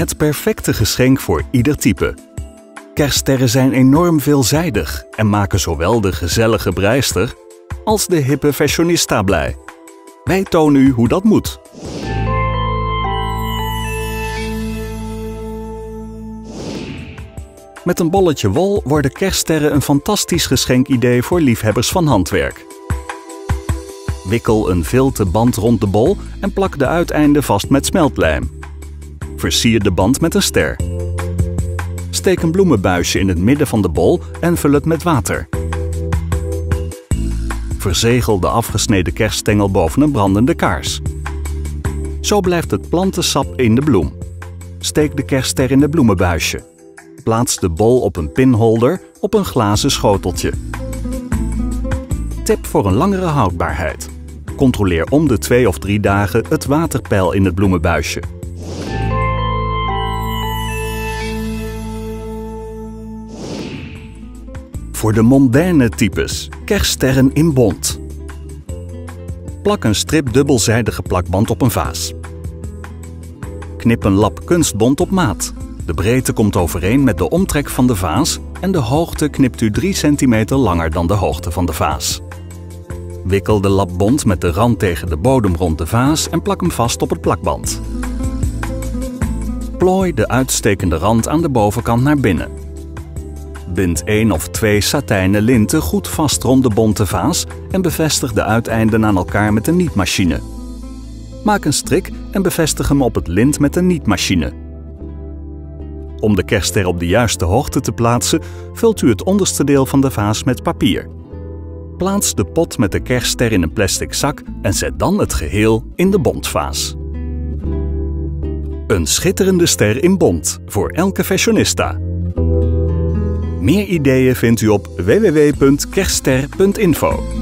Het perfecte geschenk voor ieder type. Kerststerren zijn enorm veelzijdig en maken zowel de gezellige breister als de hippe fashionista blij. Wij tonen u hoe dat moet. Met een bolletje wol worden kerststerren een fantastisch geschenkidee voor liefhebbers van handwerk. Wikkel een vilten band rond de bol en plak de uiteinden vast met smeltlijm. Versier de band met een ster. Steek een bloemenbuisje in het midden van de bol en vul het met water. Verzegel de afgesneden kerststengel boven een brandende kaars. Zo blijft het plantensap in de bloem. Steek de kerstster in het bloemenbuisje. Plaats de bol op een pinholder op een glazen schoteltje. Tip voor een langere houdbaarheid. Controleer om de twee of drie dagen het waterpeil in het bloemenbuisje. Voor de mondaine types, kerststerren in bont. Plak een strip dubbelzijdige plakband op een vaas. Knip een lap kunstbont op maat. De breedte komt overeen met de omtrek van de vaas en de hoogte knipt u 3 cm langer dan de hoogte van de vaas. Wikkel de lap bont met de rand tegen de bodem rond de vaas en plak hem vast op het plakband. Plooi de uitstekende rand aan de bovenkant naar binnen. Bind één of twee satijnen linten goed vast rond de bonte vaas en bevestig de uiteinden aan elkaar met een nietmachine. Maak een strik en bevestig hem op het lint met een nietmachine. Om de kerstster op de juiste hoogte te plaatsen, vult u het onderste deel van de vaas met papier. Plaats de pot met de kerstster in een plastic zak en zet dan het geheel in de bontvaas. Een schitterende ster in bont voor elke fashionista. Meer ideeën vindt u op www.kerstster.info.